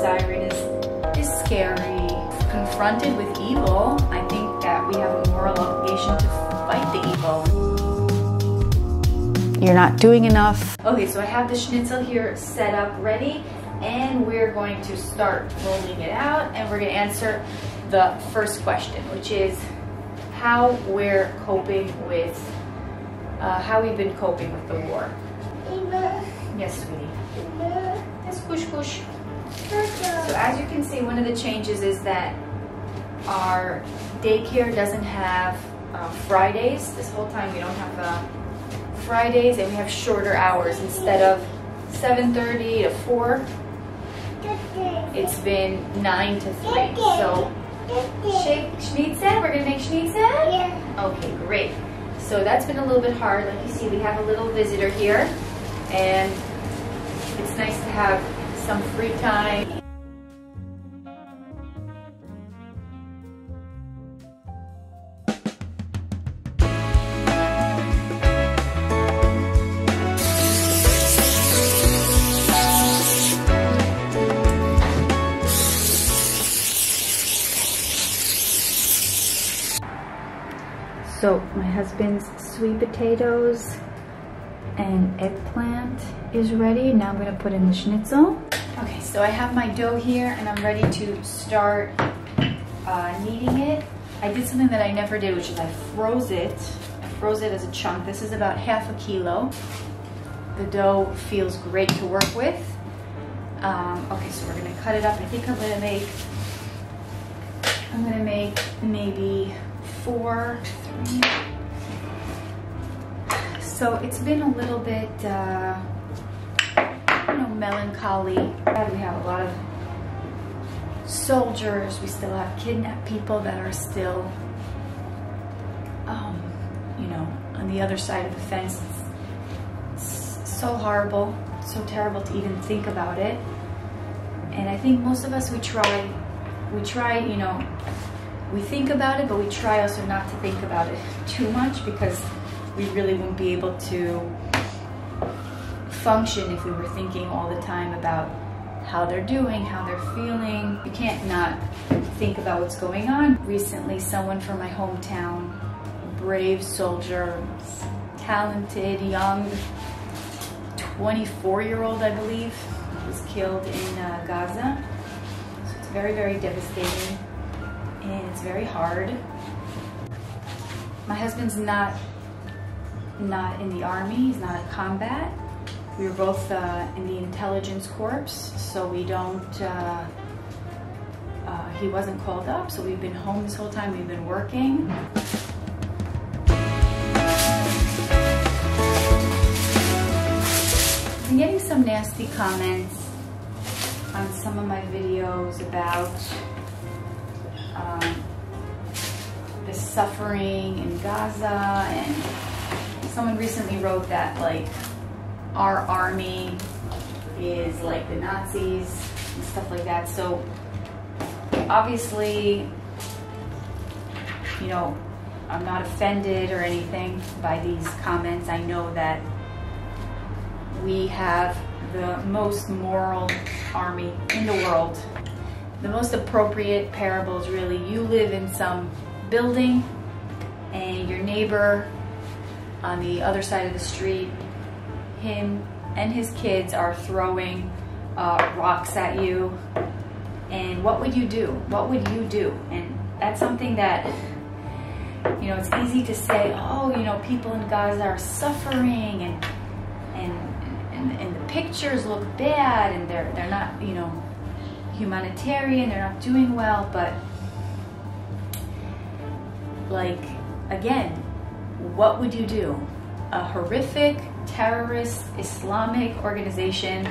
siren is, is scary. Confronted with evil, I think that we have a moral obligation to fight the evil. You're not doing enough. Okay, so I have the schnitzel here set up ready and we're going to start rolling it out and we're going to answer the first question, which is how we're coping with, uh, how we've been coping with the war. Yes, sweetie. Yes, kush kush. So as you can see, one of the changes is that our daycare doesn't have uh, Fridays. This whole time we don't have uh, Fridays and we have shorter hours instead of 7.30 to 4 it's been 9 to 3 so shake schnitzel we're gonna make schnitzel yeah. Okay great. So that's been a little bit hard. Like you see we have a little visitor here and it's nice to have some free time. So my husband's sweet potatoes and eggplant is ready. Now I'm gonna put in the schnitzel. Okay, so I have my dough here and I'm ready to start uh, kneading it. I did something that I never did, which is I froze it. I froze it as a chunk. This is about half a kilo. The dough feels great to work with. Um, okay, so we're gonna cut it up. I think I'm gonna make, I'm gonna make maybe four, three. So it's been a little bit, uh, you know, melancholy. We have a lot of soldiers. We still have kidnapped people that are still, um, you know, on the other side of the fence. It's so horrible, so terrible to even think about it. And I think most of us, we try, we try, you know, we think about it, but we try also not to think about it too much because we really won't be able to function if we were thinking all the time about how they're doing, how they're feeling. You can't not think about what's going on. Recently, someone from my hometown, brave soldier, talented, young, 24 year old, I believe, was killed in uh, Gaza. So it's very, very devastating and it's very hard. My husband's not not in the army, he's not in combat. We were both uh, in the intelligence corps, so we don't, uh, uh, he wasn't called up, so we've been home this whole time, we've been working. I'm getting some nasty comments on some of my videos about um, the suffering in Gaza and someone recently wrote that like our army is like the Nazis and stuff like that. So obviously, you know, I'm not offended or anything by these comments. I know that we have the most moral army in the world the most appropriate parable is really you live in some building and your neighbor on the other side of the street, him and his kids are throwing uh, rocks at you. And what would you do? What would you do? And that's something that, you know, it's easy to say, oh, you know, people in Gaza are suffering and, and, and, and the pictures look bad and they're, they're not, you know, humanitarian, they're not doing well, but like, again, what would you do? A horrific terrorist Islamic organization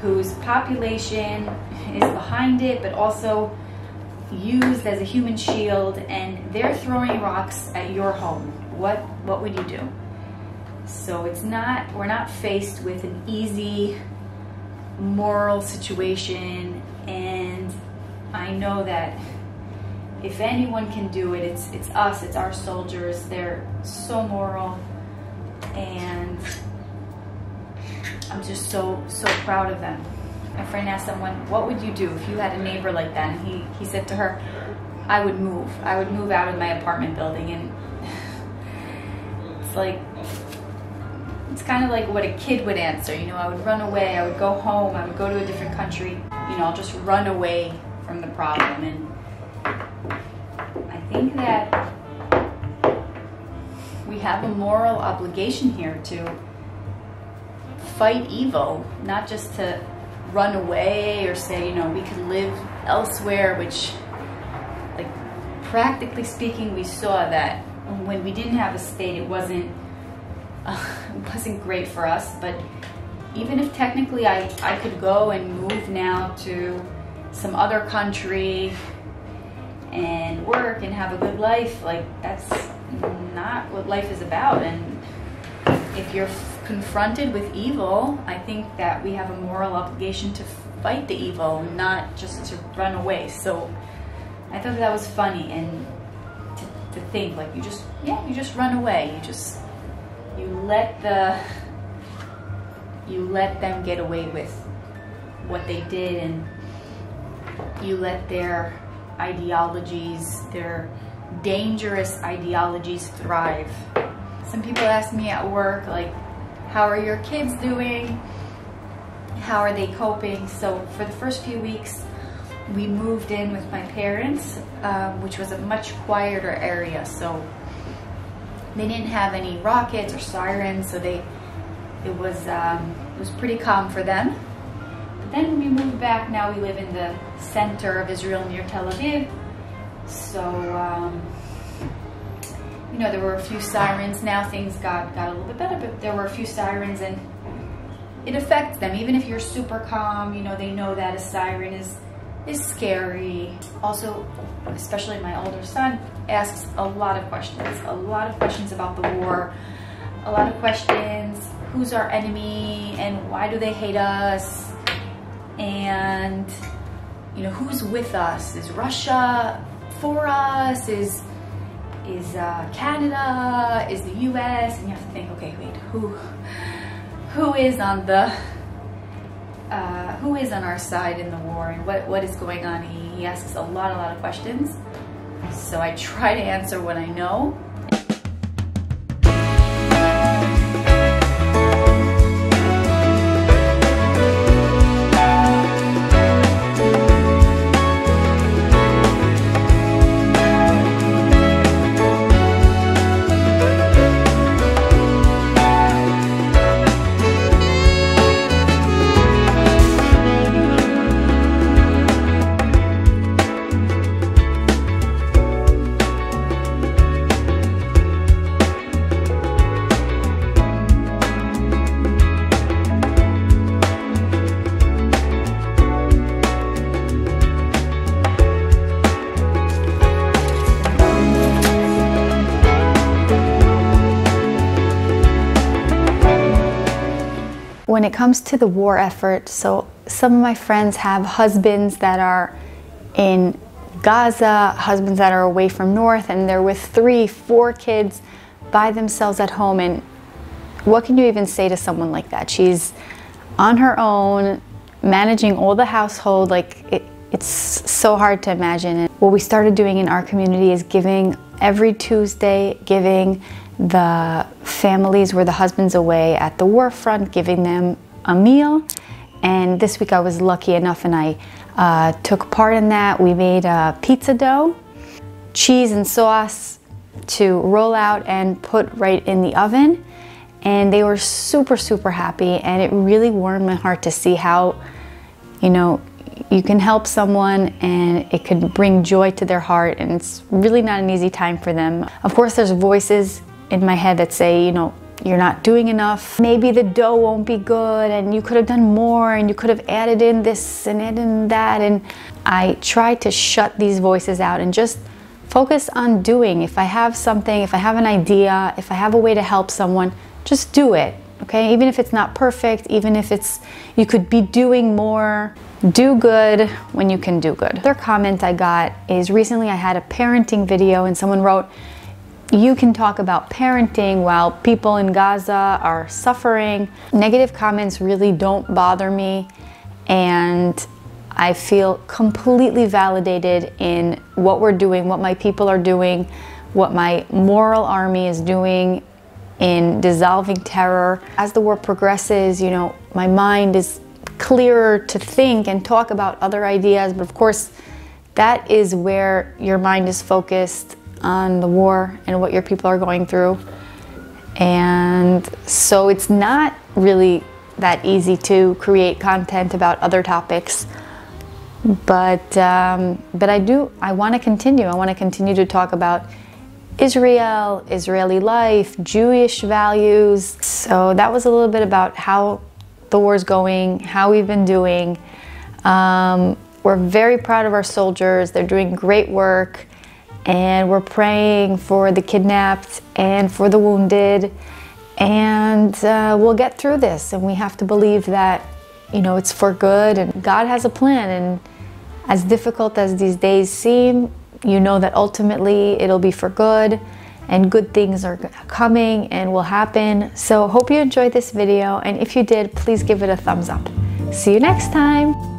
whose population is behind it, but also used as a human shield, and they're throwing rocks at your home. What what would you do? So it's not we're not faced with an easy moral situation and I know that if anyone can do it, it's it's us, it's our soldiers. They're so moral and I'm just so so proud of them. my friend asked someone, what would you do if you had a neighbor like that? And he, he said to her, I would move. I would move out of my apartment building. And it's like, it's kind of like what a kid would answer. You know, I would run away, I would go home, I would go to a different country. You know, I'll just run away from the problem. And think that we have a moral obligation here to fight evil, not just to run away or say, you know, we can live elsewhere, which, like, practically speaking, we saw that when we didn't have a state, it wasn't, uh, it wasn't great for us. But even if technically I, I could go and move now to some other country and work and have a good life, like, that's not what life is about. And if you're confronted with evil, I think that we have a moral obligation to fight the evil, not just to run away. So I thought that was funny and to, to think like you just, yeah, you just run away. You just, you let the, you let them get away with what they did and you let their ideologies, their dangerous ideologies thrive. Some people ask me at work, like, how are your kids doing? How are they coping? So for the first few weeks, we moved in with my parents, um, which was a much quieter area. So they didn't have any rockets or sirens, so they it was um, it was pretty calm for them. Then we moved back, now we live in the center of Israel near Tel Aviv. So um, you know, there were a few sirens. Now things got, got a little bit better, but there were a few sirens and it affects them. Even if you're super calm, you know, they know that a siren is, is scary. Also, especially my older son, asks a lot of questions. A lot of questions about the war. A lot of questions. Who's our enemy and why do they hate us? And, you know, who's with us? Is Russia for us? Is is uh, Canada, is the US, and you have to think, okay, wait, who, who is on the, uh, who is on our side in the war and what, what is going on? He, he asks a lot, a lot of questions. So I try to answer what I know when it comes to the war effort, so some of my friends have husbands that are in Gaza, husbands that are away from North, and they're with three, four kids by themselves at home. And what can you even say to someone like that? She's on her own, managing all the household. Like, it, it's so hard to imagine. And what we started doing in our community is giving every Tuesday, giving the families where the husband's away at the war front, giving them a meal. And this week I was lucky enough and I uh, took part in that. We made a pizza dough, cheese and sauce to roll out and put right in the oven. And they were super, super happy. And it really warmed my heart to see how, you know, you can help someone and it could bring joy to their heart and it's really not an easy time for them. Of course there's voices in my head that say, you know, you're not doing enough. Maybe the dough won't be good and you could have done more and you could have added in this and added in that. And I try to shut these voices out and just focus on doing. If I have something, if I have an idea, if I have a way to help someone, just do it. Okay, even if it's not perfect, even if it's you could be doing more, do good when you can do good. Another comment I got is recently I had a parenting video and someone wrote, you can talk about parenting while people in Gaza are suffering. Negative comments really don't bother me. and I feel completely validated in what we're doing, what my people are doing, what my moral army is doing in dissolving terror. As the war progresses, you know, my mind is clearer to think and talk about other ideas, but of course, that is where your mind is focused on the war and what your people are going through. And so it's not really that easy to create content about other topics. But, um, but I do, I want to continue. I want to continue to talk about Israel, Israeli life, Jewish values. So that was a little bit about how the war's going, how we've been doing. Um, we're very proud of our soldiers. They're doing great work. And we're praying for the kidnapped and for the wounded. And uh, we'll get through this. And we have to believe that, you know, it's for good and God has a plan. And as difficult as these days seem, you know that ultimately it'll be for good and good things are coming and will happen. So hope you enjoyed this video. And if you did, please give it a thumbs up. See you next time.